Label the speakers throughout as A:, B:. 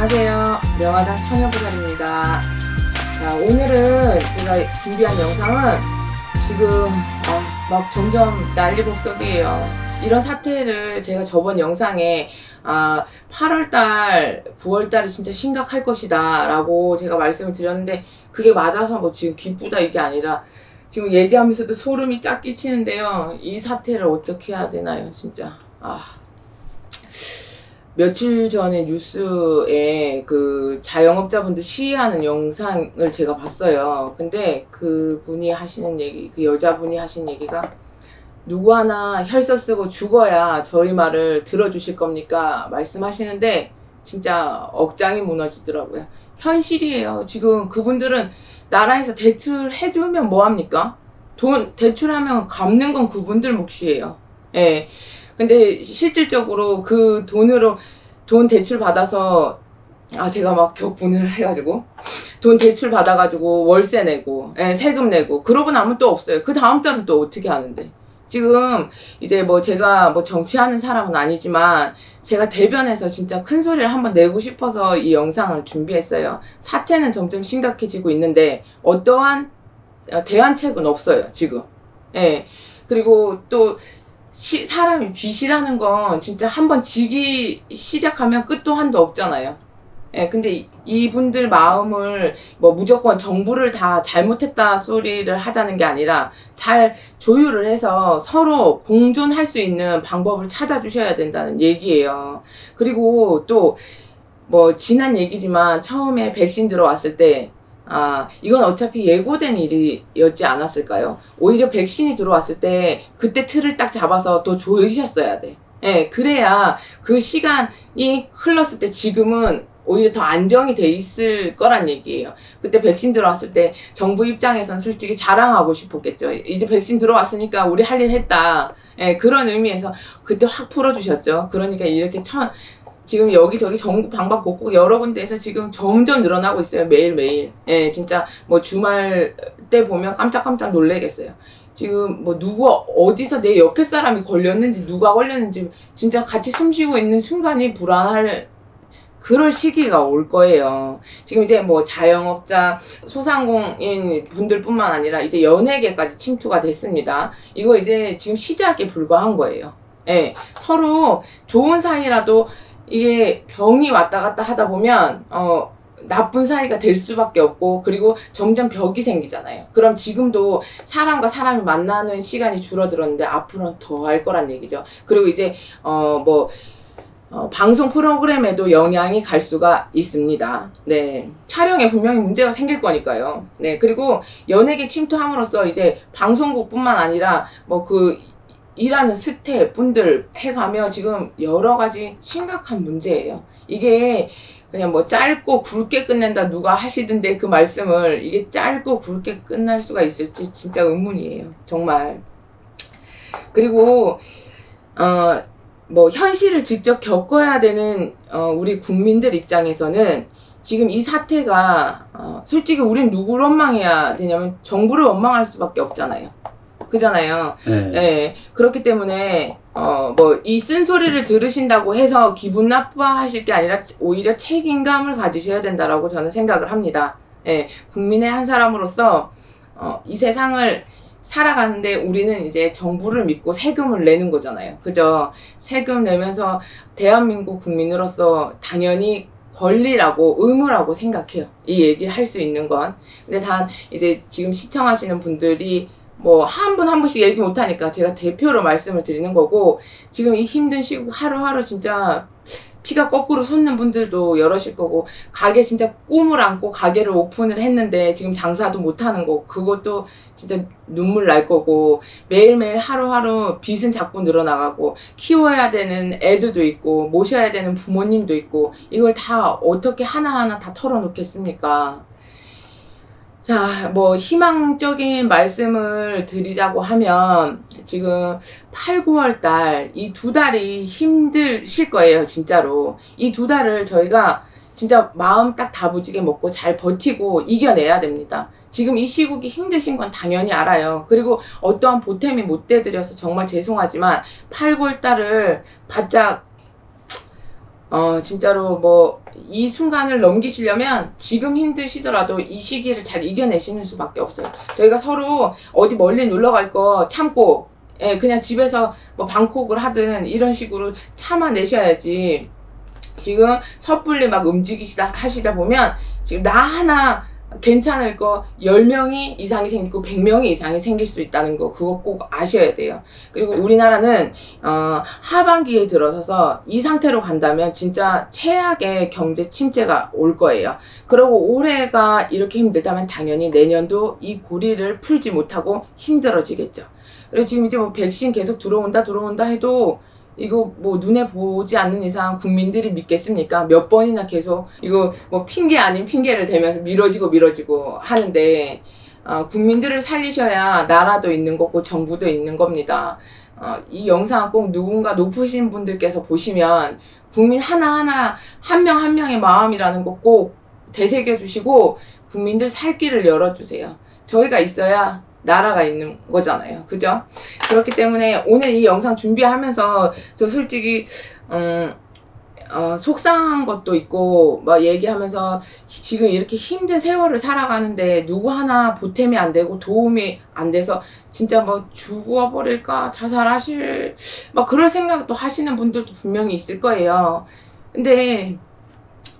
A: 안녕하세요. 명화당 처녀보살입니다. 자, 오늘은 제가 준비한 영상은 지금 어, 막 점점 난리법석이에요. 이런 사태를 제가 저번 영상에 아, 8월달, 9월달이 진짜 심각할 것이다 라고 제가 말씀을 드렸는데 그게 맞아서 뭐 지금 기쁘다 이게 아니라 지금 얘기하면서도 소름이 쫙 끼치는데요. 이 사태를 어떻게 해야 되나요, 진짜. 아. 며칠 전에 뉴스에 그 자영업자분들 시위하는 영상을 제가 봤어요. 근데 그 분이 하시는 얘기, 그 여자분이 하신 얘기가 누구 하나 혈서 쓰고 죽어야 저희 말을 들어주실 겁니까? 말씀하시는데 진짜 억장이 무너지더라고요. 현실이에요. 지금 그분들은 나라에서 대출해주면 뭐합니까? 돈, 대출하면 갚는 건 그분들 몫이에요. 예. 근데 실질적으로 그 돈으로 돈 대출 받아서 아 제가 막 격분을 해가지고 돈 대출 받아가지고 월세 내고 예, 세금 내고 그러고 나면 또 없어요. 그 다음 달은 또 어떻게 하는데 지금 이제 뭐 제가 뭐 정치하는 사람은 아니지만 제가 대변해서 진짜 큰 소리를 한번 내고 싶어서 이 영상을 준비했어요. 사태는 점점 심각해지고 있는데 어떠한 어, 대안책은 없어요 지금. 예 그리고 또 시, 사람이 빚이라는 건 진짜 한번 지기 시작하면 끝도 한도 없잖아요. 예, 근데 이분들 마음을 뭐 무조건 정부를 다 잘못했다 소리를 하자는 게 아니라 잘 조율을 해서 서로 공존할 수 있는 방법을 찾아주셔야 된다는 얘기예요. 그리고 또 뭐 지난 얘기지만 처음에 백신 들어왔을 때 아, 이건 어차피 예고된 일이었지 않았을까요? 오히려 백신이 들어왔을 때 그때 틀을 딱 잡아서 더 조이셨어야 돼. 예, 그래야 그 시간이 흘렀을 때 지금은 오히려 더 안정이 돼 있을 거란 얘기예요. 그때 백신 들어왔을 때 정부 입장에선 솔직히 자랑하고 싶었겠죠. 이제 백신 들어왔으니까 우리 할 일 했다. 예, 그런 의미에서 그때 확 풀어주셨죠. 그러니까 이렇게 천, 지금 여기저기 전국 방방곡곡 여러 군데에서 지금 점점 늘어나고 있어요. 매일매일. 예, 진짜 뭐 주말 때 보면 깜짝깜짝 놀래겠어요. 지금 뭐 누구 어디서 내 옆에 사람이 걸렸는지 누가 걸렸는지 진짜 같이 숨 쉬고 있는 순간이 불안할 그럴 시기가 올 거예요. 지금 이제 뭐 자영업자, 소상공인 분들뿐만 아니라 이제 연예계까지 침투가 됐습니다. 이거 이제 지금 시작에 불과한 거예요. 예, 서로 좋은 사이라도 이게 병이 왔다 갔다 하다 보면 어 나쁜 사이가 될 수밖에 없고 그리고 점점 벽이 생기잖아요. 그럼 지금도 사람과 사람이 만나는 시간이 줄어들었는데 앞으로는 더 할 거란 얘기죠. 그리고 이제 어뭐 어, 방송 프로그램에도 영향이 갈 수가 있습니다. 네. 촬영에 분명히 문제가 생길 거니까요. 네. 그리고 연예계 침투함으로써 이제 방송국뿐만 아니라 뭐 그 일하는 스태프분들 해가며 지금 여러 가지 심각한 문제예요. 이게 그냥 뭐 짧고 굵게 끝낸다 누가 하시던데 그 말씀을 이게 짧고 굵게 끝날 수가 있을지 진짜 의문이에요. 정말. 그리고 어 뭐 현실을 직접 겪어야 되는 어 우리 국민들 입장에서는 지금 이 사태가 어 솔직히 우린 누구를 원망해야 되냐면 정부를 원망할 수밖에 없잖아요. 그잖아요. 네. 네. 그렇기 때문에 어 뭐 이 쓴소리를 들으신다고 해서 기분 나빠하실 게 아니라 오히려 책임감을 가지셔야 된다라고 저는 생각을 합니다. 예. 국민의 한 사람으로서 어, 이 세상을 살아가는데 우리는 이제 정부를 믿고 세금을 내는 거잖아요. 그죠? 세금 내면서 대한민국 국민으로서 당연히 권리라고 의무라고 생각해요. 이 얘기 할수 있는 건. 근데 단 이제 지금 시청하시는 분들이 뭐 한 분 한 분씩 얘기 못하니까 제가 대표로 말씀을 드리는 거고 지금 이 힘든 시국 하루하루 진짜 피가 거꾸로 솟는 분들도 여러실 거고 가게 진짜 꿈을 안고 가게를 오픈을 했는데 지금 장사도 못하는 거 그것도 진짜 눈물 날 거고 매일매일 하루하루 빚은 자꾸 늘어나가고 키워야 되는 애들도 있고 모셔야 되는 부모님도 있고 이걸 다 어떻게 하나하나 다 털어놓겠습니까 자, 뭐 희망적인 말씀을 드리자고 하면 지금 8, 9월 달 이 두 달이 힘드실 거예요, 진짜로. 이 두 달을 저희가 진짜 마음 딱 다부지게 먹고 잘 버티고 이겨내야 됩니다. 지금 이 시국이 힘드신 건 당연히 알아요. 그리고 어떠한 보탬이 못 대드려서 정말 죄송하지만 8, 9월 달을 바짝 어, 진짜로 뭐, 이 순간을 넘기시려면 지금 힘드시더라도 이 시기를 잘 이겨내시는 수밖에 없어요. 저희가 서로 어디 멀리 놀러 갈 거 참고, 예, 그냥 집에서 뭐 방콕을 하든 이런 식으로 참아내셔야지. 지금 섣불리 막 움직이시다 하시다 보면 지금 나 하나 괜찮을 거 10명이 이상이 생기고 100명이 이상이 생길 수 있다는 거 그거 꼭 아셔야 돼요. 그리고 우리나라는 어, 하반기에 들어서서 이 상태로 간다면 진짜 최악의 경제 침체가 올 거예요. 그리고 올해가 이렇게 힘들다면 당연히 내년도 이 고리를 풀지 못하고 힘들어지겠죠. 그리고 지금 이제 뭐 백신 계속 들어온다 들어온다 해도 이거 뭐 눈에 보지 않는 이상 국민들이 믿겠습니까? 몇 번이나 계속 이거 뭐 핑계 아닌 핑계를 대면서 미뤄지고 미뤄지고 하는데 어, 국민들을 살리셔야 나라도 있는 거고 정부도 있는 겁니다. 어, 이 영상 꼭 누군가 높으신 분들께서 보시면 국민 하나하나 한 명한 명의 마음이라는 거 꼭 되새겨 주시고 국민들 살 길을 열어주세요. 저희가 있어야 나라가 있는 거잖아요. 그죠? 그렇기 때문에 오늘 이 영상 준비하면서 저 솔직히 음, 어, 속상한 것도 있고 막 얘기하면서 지금 이렇게 힘든 세월을 살아가는데 누구 하나 보탬이 안 되고 도움이 안 돼서 진짜 뭐 죽어버릴까 자살하실 막 그런 생각도 하시는 분들도 분명히 있을 거예요. 근데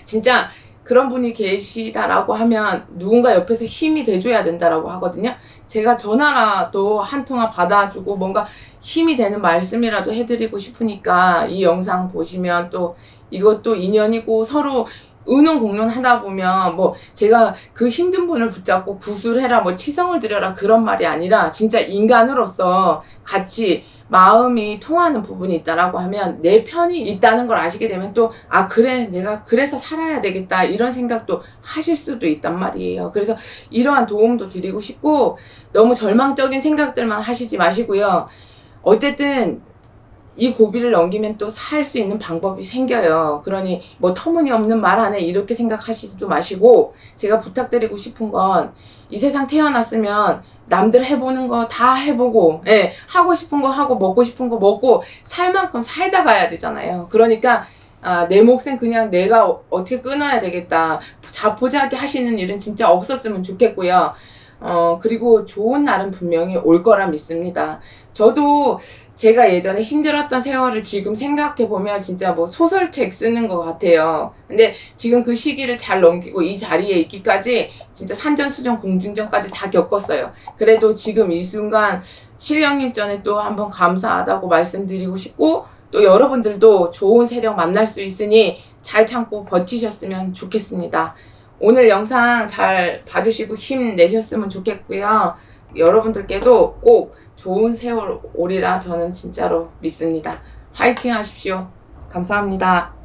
A: 진짜 그런 분이 계시다라고 하면 누군가 옆에서 힘이 돼줘야 된다라고 하거든요. 제가 전화라도 한 통화 받아주고 뭔가 힘이 되는 말씀이라도 해드리고 싶으니까 이 영상 보시면 또 이것도 인연이고 서로 의논 공론 하다 보면 뭐 제가 그 힘든 분을 붙잡고 구술해라 뭐 치성을 드려라 그런 말이 아니라 진짜 인간으로서 같이 마음이 통하는 부분이 있다라고 하면 내 편이 있다는 걸 아시게 되면 또 아 그래 내가 그래서 살아야 되겠다 이런 생각도 하실 수도 있단 말이에요. 그래서 이러한 도움도 드리고 싶고 너무 절망적인 생각들만 하시지 마시고요. 어쨌든 이 고비를 넘기면 또 살 수 있는 방법이 생겨요. 그러니 뭐 터무니없는 말 하네 이렇게 생각하시지도 마시고 제가 부탁드리고 싶은 건 이 세상 태어났으면 남들 해보는 거 다 해보고 예, 하고 싶은 거 하고 먹고 싶은 거 먹고 살 만큼 살다 가야 되잖아요. 그러니까 아, 내 몫은 그냥 내가 어떻게 끊어야 되겠다. 자포자기 하시는 일은 진짜 없었으면 좋겠고요. 어, 그리고 좋은 날은 분명히 올 거라 믿습니다. 저도 제가 예전에 힘들었던 세월을 지금 생각해보면 진짜 뭐 소설책 쓰는 것 같아요. 근데 지금 그 시기를 잘 넘기고 이 자리에 있기까지 진짜 산전수전 공증전까지 다 겪었어요. 그래도 지금 이 순간 실령님 전에 또 한번 감사하다고 말씀드리고 싶고 또 여러분들도 좋은 세력 만날 수 있으니 잘 참고 버티셨으면 좋겠습니다. 오늘 영상 잘 봐주시고 힘내셨으면 좋겠고요. 여러분들께도 꼭 좋은 세월 오리라 저는 진짜로 믿습니다. 화이팅 하십시오. 감사합니다.